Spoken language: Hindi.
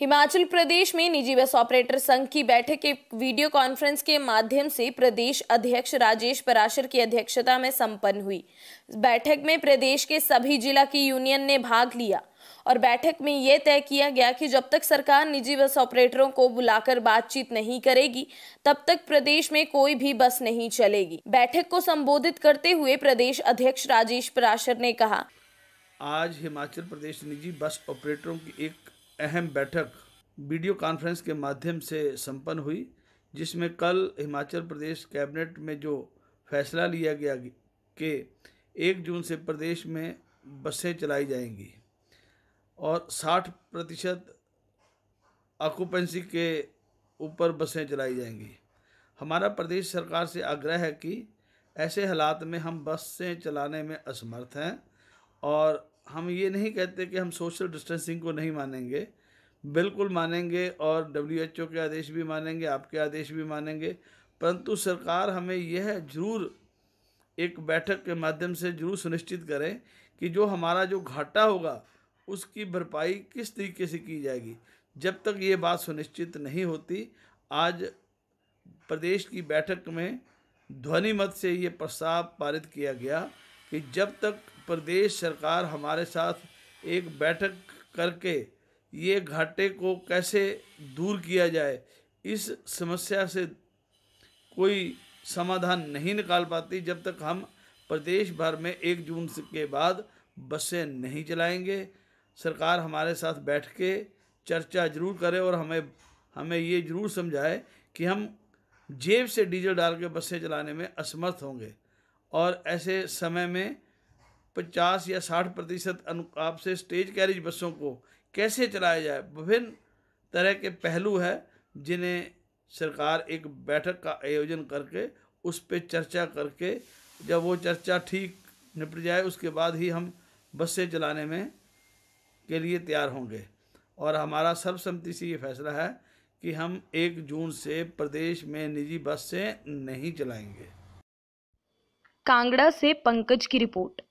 हिमाचल प्रदेश में निजी बस ऑपरेटर संघ की बैठक एक वीडियो कॉन्फ्रेंस के माध्यम से प्रदेश अध्यक्ष राजेश पराशर की अध्यक्षता में संपन्न हुई। बैठक में प्रदेश के सभी जिला की यूनियन ने भाग लिया और बैठक में यह तय किया गया कि जब तक सरकार निजी बस ऑपरेटरों को बुलाकर बातचीत नहीं करेगी, तब तक प्रदेश में कोई भी बस नहीं चलेगी। बैठक को संबोधित करते हुए प्रदेश अध्यक्ष राजेश पराशर ने कहा, आज हिमाचल प्रदेश निजी बस ऑपरेटरों की एक अहम बैठक वीडियो कॉन्फ्रेंस के माध्यम से संपन्न हुई, जिसमें कल हिमाचल प्रदेश कैबिनेट में जो फैसला लिया गया कि एक जून से प्रदेश में बसें चलाई जाएँगी और 60 प्रतिशत ऑक्यूपेंसी के ऊपर बसें चलाई जाएँगी। हमारा प्रदेश सरकार से आग्रह है कि ऐसे हालात में हम बसें चलाने में असमर्थ हैं और हम ये नहीं कहते कि हम सोशल डिस्टेंसिंग को नहीं मानेंगे। बिल्कुल मानेंगे और डब्ल्यू के आदेश भी मानेंगे, आपके आदेश भी मानेंगे। परंतु सरकार हमें यह ज़रूर एक बैठक के माध्यम से ज़रूर सुनिश्चित करें कि जो हमारा जो घाटा होगा, उसकी भरपाई किस तरीके से की जाएगी। जब तक ये बात सुनिश्चित नहीं होती, आज प्रदेश की बैठक में ध्वनिमत से ये प्रस्ताव पारित किया गया कि जब तक प्रदेश सरकार हमारे साथ एक बैठक करके ये घाटे को कैसे दूर किया जाए, इस समस्या से कोई समाधान नहीं निकाल पाती जब तक हम प्रदेश भर में एक जून के बाद बसें नहीं चलाएँगे। सरकार हमारे साथ बैठ के चर्चा ज़रूर करे और हमें हमें ये ज़रूर समझाए कि हम जेब से डीजल डाल के बसें चलाने में असमर्थ होंगे और ऐसे समय में पचास या साठ प्रतिशत अनुपात से स्टेज कैरिज बसों को कैसे चलाया जाए? विभिन्न तरह के पहलू है जिन्हें सरकार एक बैठक का आयोजन करके, उस पर चर्चा करके, जब वो चर्चा ठीक निपट जाए, उसके बाद ही हम बसें चलाने में के लिए तैयार होंगे। और हमारा सर्वसम्मति से ये फैसला है कि हम एक जून से प्रदेश में निजी बस नहीं चलाएँगे। कांगड़ा से पंकज की रिपोर्ट।